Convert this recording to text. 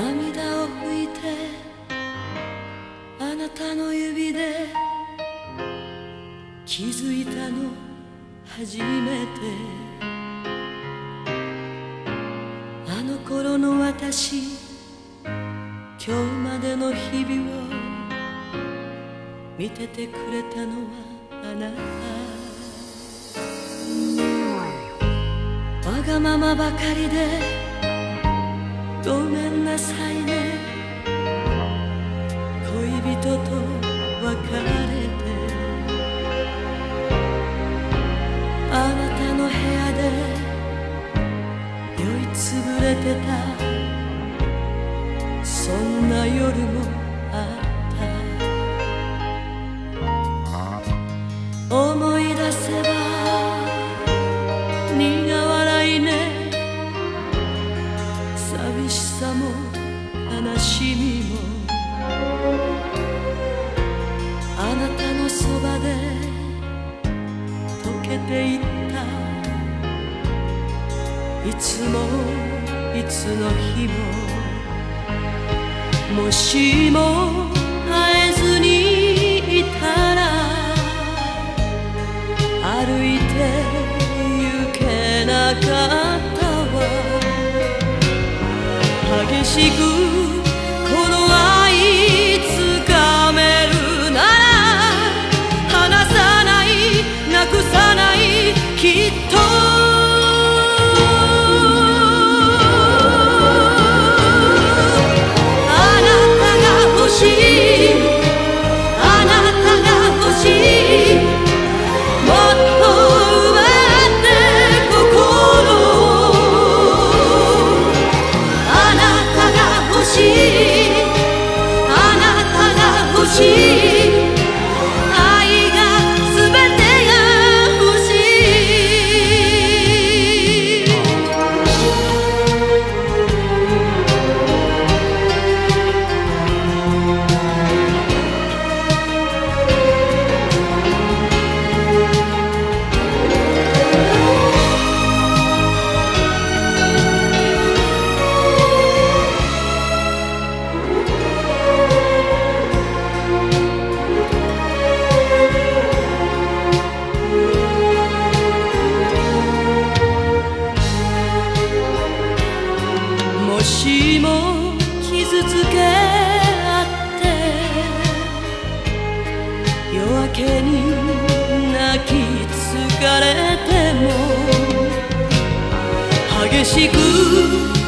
涙を拭いてあなたの指で気づいたの初めて。あの頃の私今日までの日々を見ててくれたのはあなた。わがままばかりでごめんなさいね。恋人と別れて。あなたの部屋で酔いつぶれてた。そんな夜もていったいつもいつの日ももしも会えずにいたら歩いて行けなかったわ。激しく激しく